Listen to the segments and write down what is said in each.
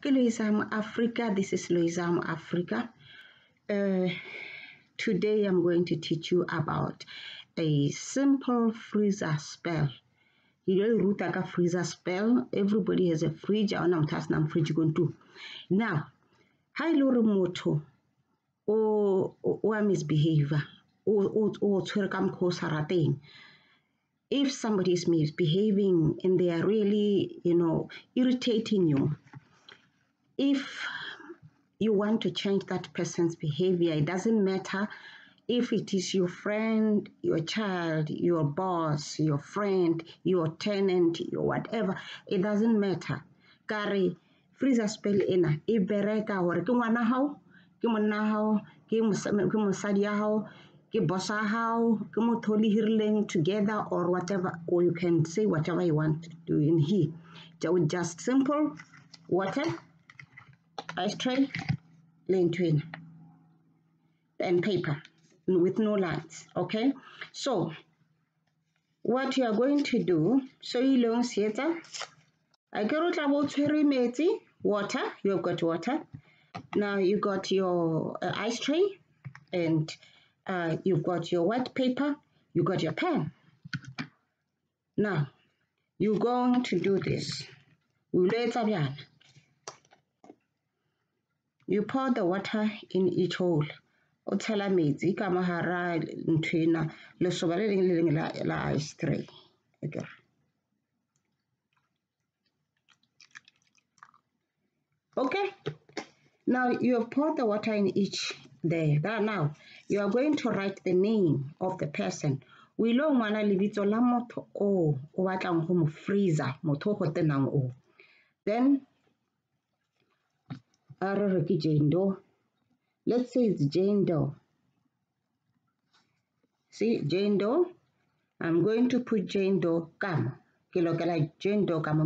Ke Loyiza Wamoafrika. This is Loyiza Wamoafrika. Uh, today I'm going to teach you about a simple freezer spell. You know, root like a freezer spell. Everybody has a fridge. I want to fridge going to. Now, hi lori motho o o a misbehavior o o o tshwere ka mokgwa o sa rateng if somebody is misbehaving and they are really you know irritating you if you want to change that person's behavior it doesn't matter if it is your friend your child your boss your friend your tenant your whatever it doesn't matter. Kare freezer spell ena e bereka gore ke ngwana hao ke monna hao ke mosadi ya hao hao together or whatever or you can say whatever you want to do in here just simple water ice ntho ena and paper with no lines okay? So what you are going to do so ileng se etsa a ke re tla bo tshwere water you have got water. Now you got your uh, ice tray and uh, you've got your wet paper you got your pen. Now you're going to do this you pour the water in each hole. O tshela metsi ka mogara ntho ena lesoba le leng le leng la ice tray. Akere okay. Now you have poured the water in each there. That now you are going to write the name of the person. O ile o ngwana lebitso la motho o o batlang go mo freezer motho o go tenang o then a re re jane doe let's say it's jane doe see jane doe i'm going to put jane doe kamo ke lokela jane doe ka mo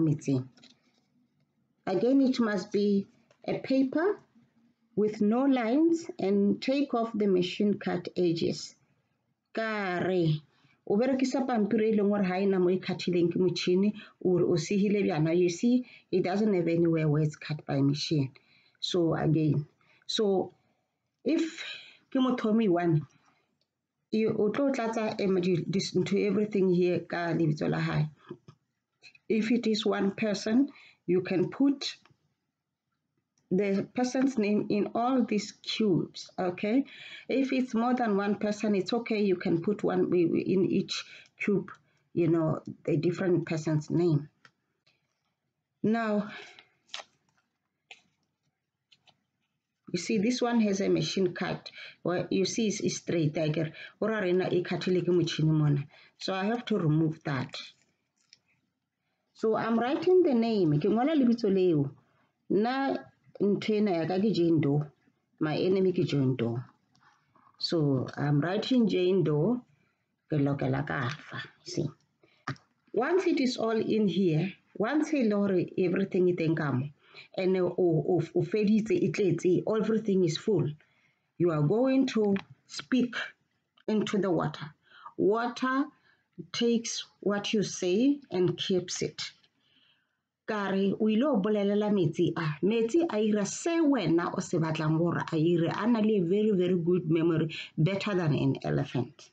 again it must be a paper with no lines and take off the machine cut edges. Ka re o berekisa pampiri e leng gore ga ena mo e cut-ileng ke motšhini you see it doesn't have anywhere where it's cut by machine so again. So if mothomi one tlo tlatsa eh, into everything here ka if it is one person you can put the person's name in all these cubes okay? If it's more than one person it's okay you can put one in each cube you know the different person's name. Now you see this one has a machine cut. Well you see it's, straight tiger so i have to remove that. So i'm writing the name. Ke ngola lebitso leo. Nna ntho ena ya jane doe. My enemy ke jane doe. So i'm writing jane doe. Ke lokela ka see. Once it is all in here once e le everything e teng and o feditse e tletse everything is full. You are going to speak into the water. Water takes what you say and keeps it. Kare o ile o bolelela metsi a metsi a ira se wena o se batlang gore a ire a le very very good memory better than an elephant.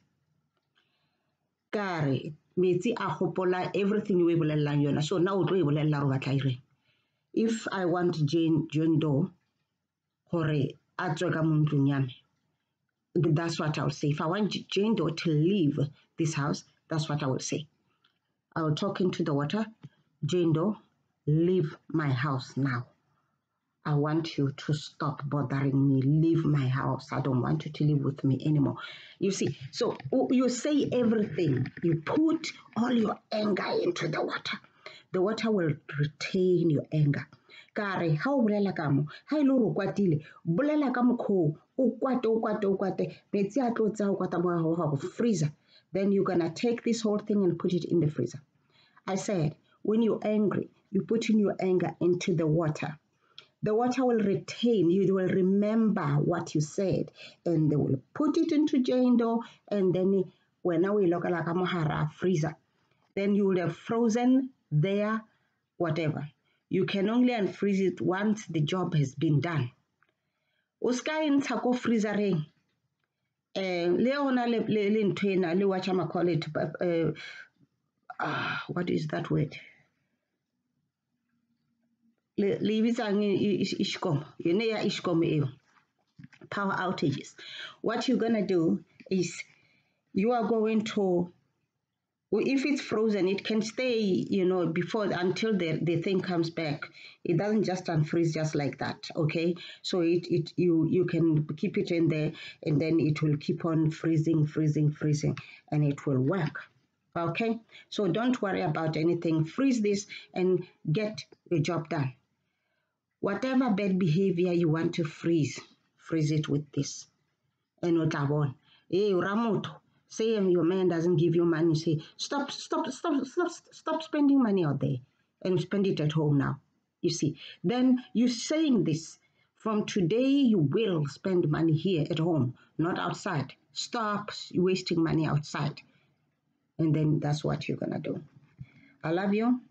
Kare metsi a gopola everything o e bolelelang yona so na o tlo e bolelela gore batla ireng if i want jane jane doe gore a that's what i will say if i want jane doe to leave this house that's what i will say i will talk into the water jane doe leave my house now. I want you to stop bothering me. Leave my house. I don't want you to live with me anymore. You see, so you say everything. You put all your anger into the water. The water will retain your anger. kare ha o bolela ka mo le kwatile bolela ka mokgwa o kwate o kwate o kwate metsi a tlo o kwata freezer then you're gonna take this whole thing and put it in the freezer i said when you're angry you put in your anger into the water. The water will retain, you will remember what you said, and they will put it into Jane and then when we look like a mohara freezer, then you will have frozen there, whatever. you can only unfreeze it once the job has been done. O ska e ntsha ko freezereng um le gona le ntho ena le watcha ma call it uh, uh, what is that word? Le le bitsang Eskom. Yone ya Eskom power outages. What you're going to do is you are going to if it's frozen, it can stay, you know, before until the, the thing comes back. It doesn't just unfreeze just like that, okay? So it, it you you can keep it in there and then it will keep on freezing, freezing, freezing, and it will work. Okay, so don't worry about anything. Freeze this and get your job done. Whatever bad behavior you want to freeze, freeze it with this. And what Hey, Ramoto, say your man doesn't give you money, say, stop, stop, stop, stop, stop spending money out there and spend it at home now. You see, then you're saying this. From today, you will spend money here at home, not outside. Stop wasting money outside. And then that's what you're going to do. I love you.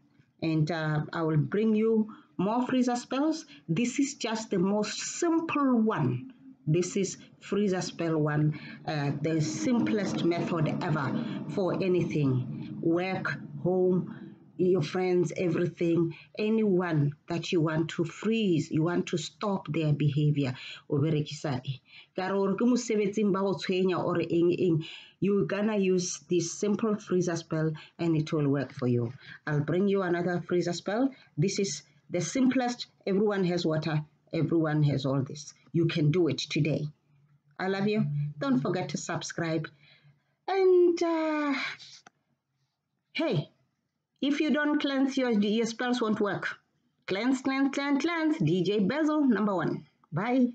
And uh, I will bring you more freezer spells. This is just the most simple one this is freezer spell one, uh, the simplest method ever for anything. Work, home, your friends, everything, anyone that you want to freeze, you want to stop their behavior. O you're gonna use this simple freezer spell and it will work for you. I'll bring you another freezer spell. This is the simplest. Everyone has water. Everyone has all this. You can do it today. I love you. Don't forget to subscribe. And uh, hey, if you don't cleanse, your, your spells won't work. Cleanse, cleanse, cleanse, cleanse. DJ Bezel, number one. Bye.